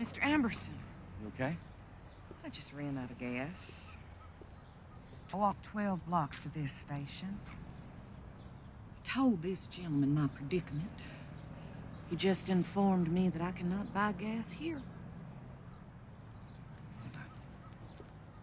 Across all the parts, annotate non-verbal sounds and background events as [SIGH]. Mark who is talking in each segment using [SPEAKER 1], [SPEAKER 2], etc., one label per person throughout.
[SPEAKER 1] Mr. Amberson,
[SPEAKER 2] You okay?
[SPEAKER 1] I just ran out of gas. I walked 12 blocks to this station. I told this gentleman my predicament. He just informed me that I cannot buy gas here.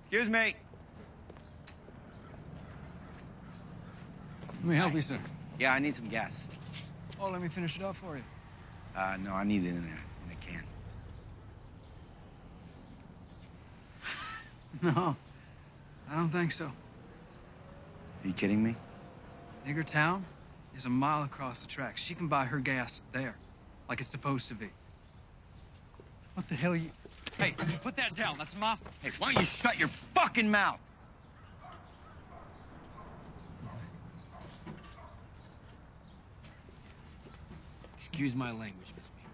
[SPEAKER 2] Excuse me.
[SPEAKER 3] Let me help you, sir.
[SPEAKER 2] Yeah, I need some gas.
[SPEAKER 3] Oh, let me finish it up for you.
[SPEAKER 2] Uh, no, I need it in a, in a can. [LAUGHS]
[SPEAKER 3] No, I don't think so.
[SPEAKER 2] Are you kidding me?
[SPEAKER 3] Nigger Town is a mile across the tracks. She can buy her gas there, like it's supposed to be. What the hell you... Hey, put that down. That's my...
[SPEAKER 2] Hey, why don't you shut your fucking mouth?
[SPEAKER 4] Excuse my language, Miss Mimi.